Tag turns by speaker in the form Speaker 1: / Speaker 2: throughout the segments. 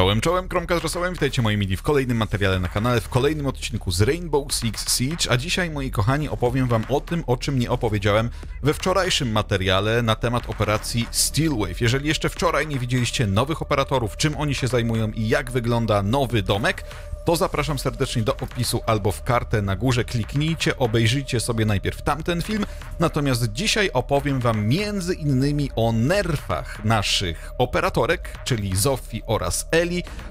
Speaker 1: Czołem, czołem, kromka z rosołem, witajcie moi mili w kolejnym materiale na kanale, w kolejnym odcinku z Rainbow Six Siege, a dzisiaj moi kochani opowiem wam o tym, o czym nie opowiedziałem we wczorajszym materiale na temat operacji Steelwave. Jeżeli jeszcze wczoraj nie widzieliście nowych operatorów, czym oni się zajmują i jak wygląda nowy domek, to zapraszam serdecznie do opisu albo w kartę na górze. Kliknijcie, obejrzyjcie sobie najpierw tamten film. Natomiast dzisiaj opowiem Wam między innymi o nerfach naszych operatorek, czyli Zofii oraz Eli,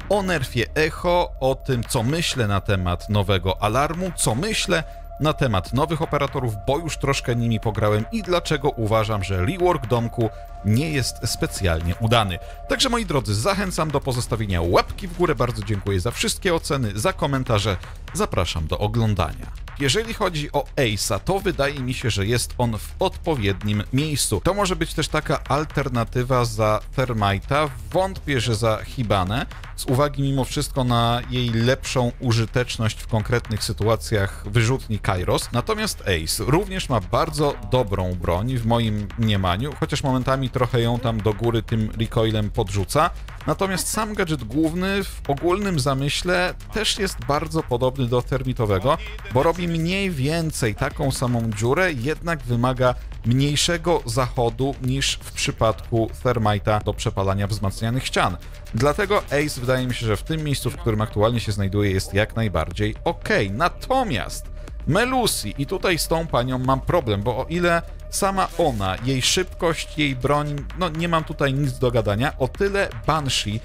Speaker 1: o nerfie Echo, o tym, co myślę na temat nowego alarmu, co myślę na temat nowych operatorów, bo już troszkę nimi pograłem i dlaczego uważam, że rework domku nie jest specjalnie udany. Także moi drodzy, zachęcam do pozostawienia łapki w górę, bardzo dziękuję za wszystkie oceny, za komentarze, zapraszam do oglądania. Jeżeli chodzi o Ace'a, to wydaje mi się, że jest on w odpowiednim miejscu. To może być też taka alternatywa za Thermite'a. Wątpię, że za Hibanę, z uwagi mimo wszystko na jej lepszą użyteczność w konkretnych sytuacjach wyrzutni Kairos. Natomiast Ace również ma bardzo dobrą broń w moim mniemaniu, chociaż momentami trochę ją tam do góry tym recoilem podrzuca. Natomiast sam gadżet główny w ogólnym zamyśle też jest bardzo podobny do termitowego, bo robi mniej więcej taką samą dziurę, jednak wymaga mniejszego zachodu niż w przypadku Thermite'a do przepalania wzmacnianych ścian. Dlatego Ace wydaje mi się, że w tym miejscu, w którym aktualnie się znajduje, jest jak najbardziej ok. Natomiast Melusi, i tutaj z tą panią mam problem, bo o ile sama ona, jej szybkość, jej broń, no nie mam tutaj nic do gadania, o tyle Banshee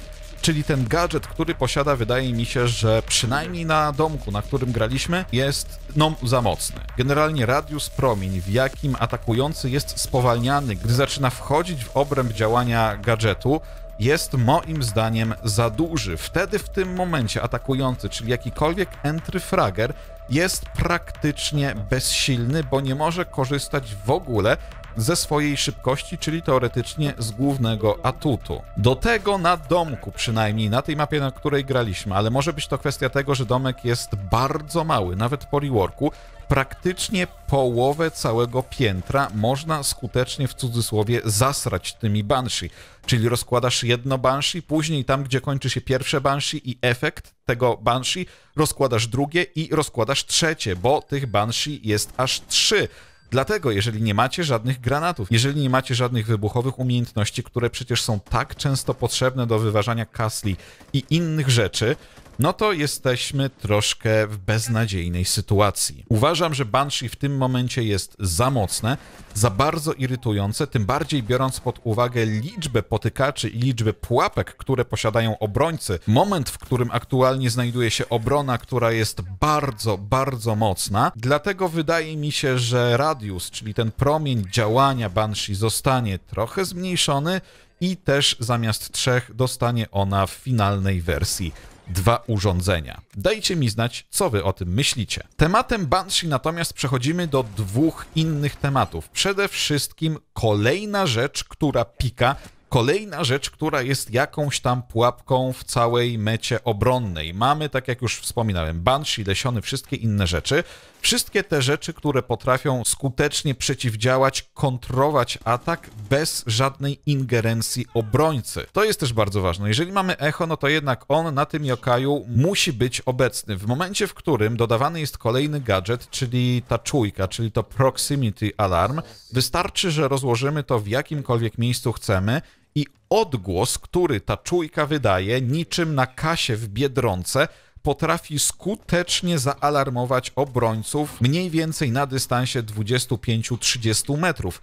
Speaker 1: czyli ten gadżet, który posiada, wydaje mi się, że przynajmniej na domku, na którym graliśmy, jest no za mocny. Generalnie radius promień, w jakim atakujący jest spowalniany, gdy zaczyna wchodzić w obręb działania gadżetu, jest moim zdaniem za duży. Wtedy w tym momencie atakujący, czyli jakikolwiek entry fragger, jest praktycznie bezsilny, bo nie może korzystać w ogóle ze swojej szybkości, czyli teoretycznie z głównego atutu. Do tego na domku, przynajmniej na tej mapie, na której graliśmy, ale może być to kwestia tego, że domek jest bardzo mały, nawet po reworku, praktycznie połowę całego piętra można skutecznie w cudzysłowie zasrać tymi banshee. Czyli rozkładasz jedno banshee, później tam, gdzie kończy się pierwsze banshee i efekt tego banshee, rozkładasz drugie i rozkładasz trzecie, bo tych banshee jest aż trzy. Dlatego, jeżeli nie macie żadnych granatów, jeżeli nie macie żadnych wybuchowych umiejętności, które przecież są tak często potrzebne do wyważania kasli i innych rzeczy, no to jesteśmy troszkę w beznadziejnej sytuacji. Uważam, że Banshee w tym momencie jest za mocne, za bardzo irytujące, tym bardziej biorąc pod uwagę liczbę potykaczy i liczbę pułapek, które posiadają obrońcy. Moment, w którym aktualnie znajduje się obrona, która jest bardzo, bardzo mocna. Dlatego wydaje mi się, że radius, czyli ten promień działania Banshee zostanie trochę zmniejszony i też zamiast trzech dostanie ona w finalnej wersji dwa urządzenia. Dajcie mi znać, co wy o tym myślicie. Tematem Banshee natomiast przechodzimy do dwóch innych tematów. Przede wszystkim kolejna rzecz, która pika Kolejna rzecz, która jest jakąś tam pułapką w całej mecie obronnej. Mamy, tak jak już wspominałem, Banshee, Lesiony, wszystkie inne rzeczy. Wszystkie te rzeczy, które potrafią skutecznie przeciwdziałać, kontrować atak bez żadnej ingerencji obrońcy. To jest też bardzo ważne. Jeżeli mamy echo, no to jednak on na tym Jokaju musi być obecny. W momencie, w którym dodawany jest kolejny gadżet, czyli ta czujka, czyli to proximity alarm, wystarczy, że rozłożymy to w jakimkolwiek miejscu chcemy i odgłos, który ta czujka wydaje, niczym na kasie w Biedronce, potrafi skutecznie zaalarmować obrońców mniej więcej na dystansie 25-30 metrów.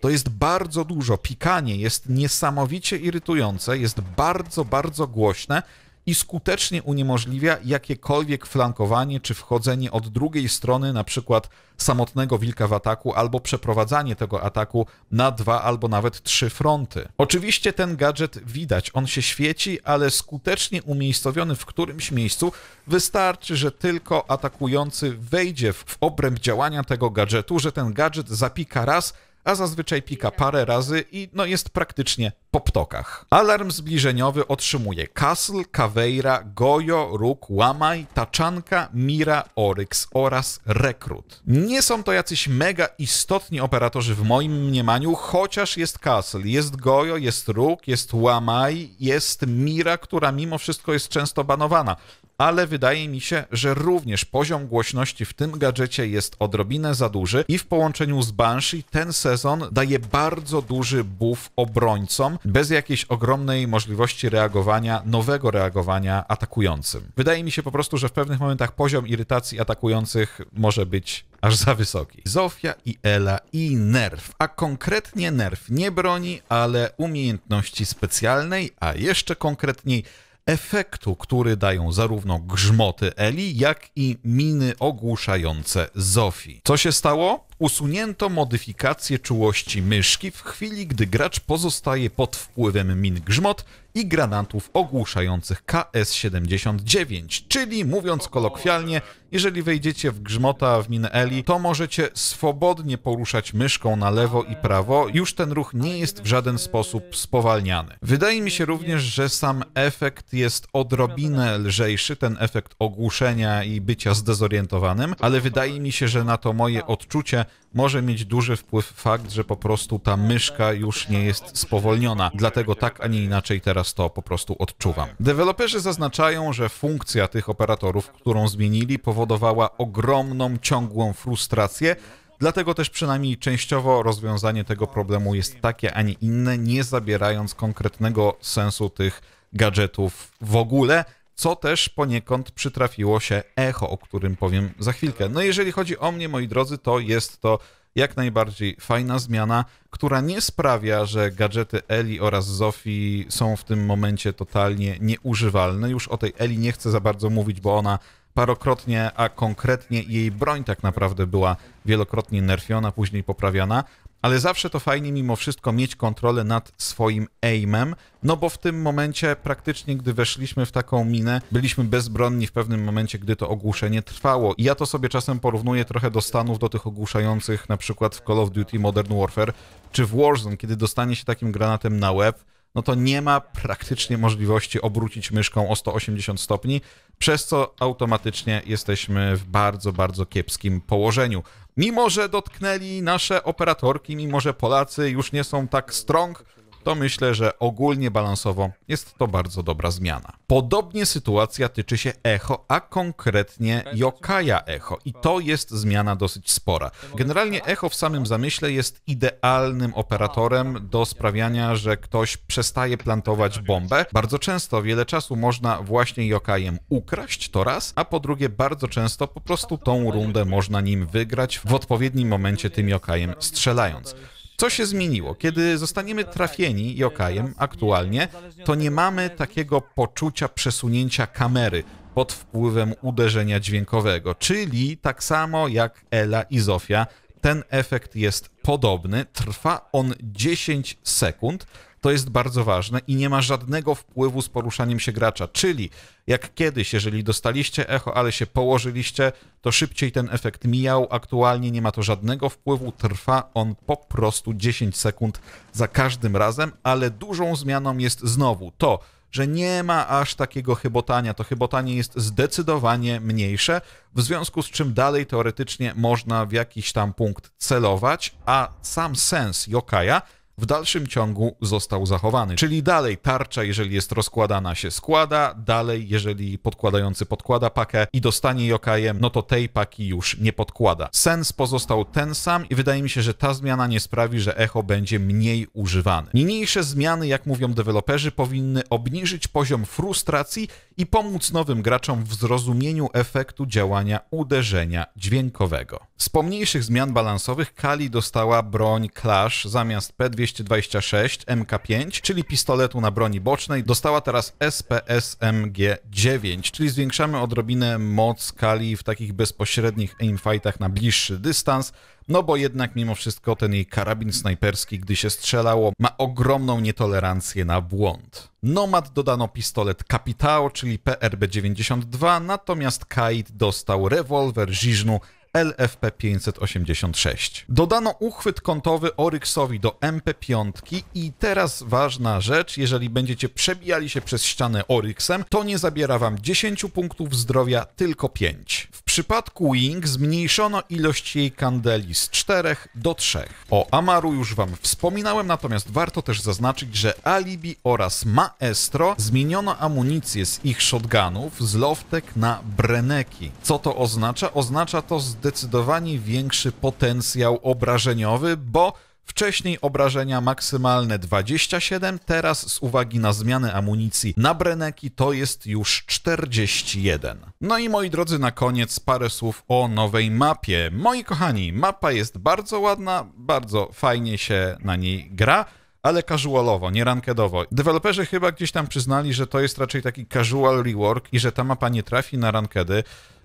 Speaker 1: To jest bardzo dużo. Pikanie jest niesamowicie irytujące, jest bardzo, bardzo głośne i skutecznie uniemożliwia jakiekolwiek flankowanie czy wchodzenie od drugiej strony, na przykład samotnego wilka w ataku, albo przeprowadzanie tego ataku na dwa albo nawet trzy fronty. Oczywiście ten gadżet widać, on się świeci, ale skutecznie umiejscowiony w którymś miejscu wystarczy, że tylko atakujący wejdzie w obręb działania tego gadżetu, że ten gadżet zapika raz, a zazwyczaj pika parę razy i no jest praktycznie po ptokach. Alarm zbliżeniowy otrzymuje Castle, Caveira, Gojo, Róg, Łamaj, Taczanka, Mira, Oryx oraz Rekrut. Nie są to jacyś mega istotni operatorzy w moim mniemaniu, chociaż jest Castle, jest Gojo, jest Róg, jest Łamaj, jest Mira, która mimo wszystko jest często banowana ale wydaje mi się, że również poziom głośności w tym gadżecie jest odrobinę za duży i w połączeniu z Banshee ten sezon daje bardzo duży buff obrońcom, bez jakiejś ogromnej możliwości reagowania, nowego reagowania atakującym. Wydaje mi się po prostu, że w pewnych momentach poziom irytacji atakujących może być aż za wysoki. Zofia i Ela i Nerf, a konkretnie Nerf nie broni, ale umiejętności specjalnej, a jeszcze konkretniej efektu, który dają zarówno grzmoty Eli, jak i miny ogłuszające Zofii. Co się stało? Usunięto modyfikację czułości myszki w chwili, gdy gracz pozostaje pod wpływem min grzmot i granatów ogłuszających KS-79, czyli mówiąc kolokwialnie, jeżeli wejdziecie w grzmota w minę Eli, to możecie swobodnie poruszać myszką na lewo i prawo, już ten ruch nie jest w żaden sposób spowalniany. Wydaje mi się również, że sam efekt jest odrobinę lżejszy, ten efekt ogłuszenia i bycia zdezorientowanym, ale wydaje mi się, że na to moje odczucie może mieć duży wpływ fakt, że po prostu ta myszka już nie jest spowolniona. Dlatego tak, a nie inaczej teraz to po prostu odczuwam. Deweloperzy zaznaczają, że funkcja tych operatorów, którą zmienili, powodowała ogromną, ciągłą frustrację, Dlatego też przynajmniej częściowo rozwiązanie tego problemu jest takie, a nie inne, nie zabierając konkretnego sensu tych gadżetów w ogóle, co też poniekąd przytrafiło się echo, o którym powiem za chwilkę. No jeżeli chodzi o mnie, moi drodzy, to jest to jak najbardziej fajna zmiana, która nie sprawia, że gadżety Eli oraz Zofii są w tym momencie totalnie nieużywalne. Już o tej Eli nie chcę za bardzo mówić, bo ona parokrotnie, a konkretnie jej broń tak naprawdę była wielokrotnie nerfiona, później poprawiana, ale zawsze to fajnie mimo wszystko mieć kontrolę nad swoim aimem, no bo w tym momencie praktycznie, gdy weszliśmy w taką minę, byliśmy bezbronni w pewnym momencie, gdy to ogłuszenie trwało. I ja to sobie czasem porównuję trochę do stanów, do tych ogłuszających, na przykład w Call of Duty Modern Warfare, czy w Warzone, kiedy dostanie się takim granatem na łeb, no to nie ma praktycznie możliwości obrócić myszką o 180 stopni, przez co automatycznie jesteśmy w bardzo, bardzo kiepskim położeniu. Mimo, że dotknęli nasze operatorki, mimo, że Polacy już nie są tak strong, to myślę, że ogólnie balansowo jest to bardzo dobra zmiana. Podobnie sytuacja tyczy się Echo, a konkretnie Yokaja Echo i to jest zmiana dosyć spora. Generalnie Echo w samym zamyśle jest idealnym operatorem do sprawiania, że ktoś przestaje plantować bombę. Bardzo często, wiele czasu można właśnie Yokajem ukraść, to raz, a po drugie bardzo często po prostu tą rundę można nim wygrać w odpowiednim momencie tym Yokajem strzelając. Co się zmieniło? Kiedy zostaniemy trafieni Jokajem aktualnie, to nie mamy takiego poczucia przesunięcia kamery pod wpływem uderzenia dźwiękowego, czyli tak samo jak Ela i Zofia, ten efekt jest podobny, trwa on 10 sekund, to jest bardzo ważne i nie ma żadnego wpływu z poruszaniem się gracza. Czyli jak kiedyś, jeżeli dostaliście echo, ale się położyliście, to szybciej ten efekt mijał. Aktualnie nie ma to żadnego wpływu, trwa on po prostu 10 sekund za każdym razem, ale dużą zmianą jest znowu to, że nie ma aż takiego chybotania. To chybotanie jest zdecydowanie mniejsze, w związku z czym dalej teoretycznie można w jakiś tam punkt celować, a sam sens Yokaja w dalszym ciągu został zachowany. Czyli dalej tarcza, jeżeli jest rozkładana, się składa, dalej, jeżeli podkładający podkłada pakę i dostanie jokajem, no to tej paki już nie podkłada. Sens pozostał ten sam i wydaje mi się, że ta zmiana nie sprawi, że echo będzie mniej używane. Niniejsze zmiany, jak mówią deweloperzy, powinny obniżyć poziom frustracji i pomóc nowym graczom w zrozumieniu efektu działania uderzenia dźwiękowego. Z pomniejszych zmian balansowych Kali dostała broń Clash zamiast P226 MK5, czyli pistoletu na broni bocznej, dostała teraz SPS MG9, czyli zwiększamy odrobinę moc Kali w takich bezpośrednich aimfightach na bliższy dystans, no bo jednak mimo wszystko ten jej karabin snajperski, gdy się strzelało, ma ogromną nietolerancję na błąd. Nomad dodano pistolet Capitao, czyli PRB-92, natomiast Kaid dostał rewolwer Żiżnu LFP 586. Dodano uchwyt kątowy Oryxowi do MP5 i teraz ważna rzecz, jeżeli będziecie przebijali się przez ścianę Oryxem, to nie zabiera wam 10 punktów zdrowia, tylko 5. W przypadku Wing zmniejszono ilość jej kandeli z 4 do 3. O Amaru już wam wspominałem, natomiast warto też zaznaczyć, że Alibi oraz Maestro zmieniono amunicję z ich shotgunów z loftek na breneki. Co to oznacza? Oznacza to zdecydowanie większy potencjał obrażeniowy, bo Wcześniej obrażenia maksymalne 27, teraz z uwagi na zmianę amunicji na breneki to jest już 41. No i moi drodzy, na koniec parę słów o nowej mapie. Moi kochani, mapa jest bardzo ładna, bardzo fajnie się na niej gra ale casualowo, nie rankedowo. Deweloperzy chyba gdzieś tam przyznali, że to jest raczej taki casual rework i że ta mapa nie trafi na rankedy.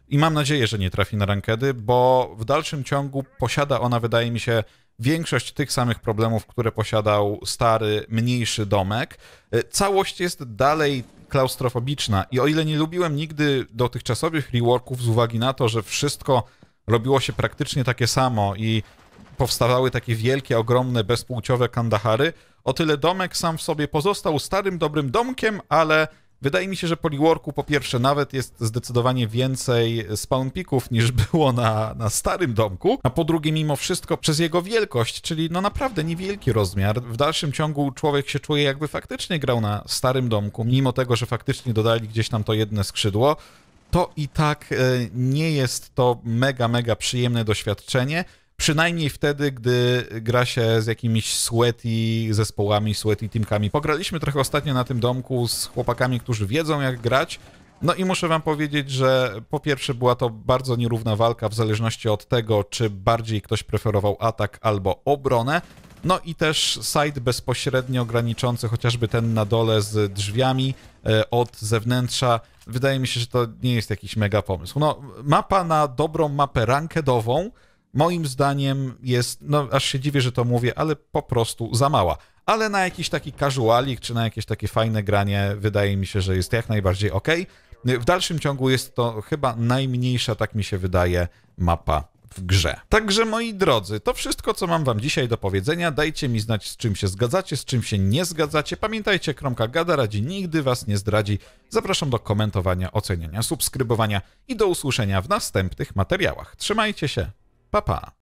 Speaker 1: I mam nadzieję, że nie trafi na rankedy, bo w dalszym ciągu posiada ona, wydaje mi się, większość tych samych problemów, które posiadał stary, mniejszy domek. E, całość jest dalej klaustrofobiczna i o ile nie lubiłem nigdy dotychczasowych reworków z uwagi na to, że wszystko robiło się praktycznie takie samo i powstawały takie wielkie, ogromne, bezpłciowe kandahary, o tyle domek sam w sobie pozostał starym, dobrym domkiem, ale Wydaje mi się, że Poliworku po pierwsze nawet jest zdecydowanie więcej spawn pików niż było na, na starym domku, a po drugie mimo wszystko przez jego wielkość, czyli no naprawdę niewielki rozmiar, w dalszym ciągu człowiek się czuje jakby faktycznie grał na starym domku, mimo tego, że faktycznie dodali gdzieś tam to jedne skrzydło, to i tak e, nie jest to mega, mega przyjemne doświadczenie. Przynajmniej wtedy, gdy gra się z jakimiś sweaty zespołami, sweaty teamkami. Pograliśmy trochę ostatnio na tym domku z chłopakami, którzy wiedzą jak grać. No i muszę wam powiedzieć, że po pierwsze była to bardzo nierówna walka w zależności od tego, czy bardziej ktoś preferował atak albo obronę. No i też side bezpośrednio graniczący, chociażby ten na dole z drzwiami e, od zewnętrza. Wydaje mi się, że to nie jest jakiś mega pomysł. No, mapa na dobrą mapę rankedową, moim zdaniem jest, no aż się dziwię, że to mówię, ale po prostu za mała. Ale na jakiś taki casualik, czy na jakieś takie fajne granie, wydaje mi się, że jest jak najbardziej ok. W dalszym ciągu jest to chyba najmniejsza, tak mi się wydaje, mapa w grze. Także moi drodzy, to wszystko, co mam wam dzisiaj do powiedzenia. Dajcie mi znać, z czym się zgadzacie, z czym się nie zgadzacie. Pamiętajcie, Kromka Gada radzi nigdy was nie zdradzi. Zapraszam do komentowania, oceniania, subskrybowania i do usłyszenia w następnych materiałach. Trzymajcie się. Pa, pa.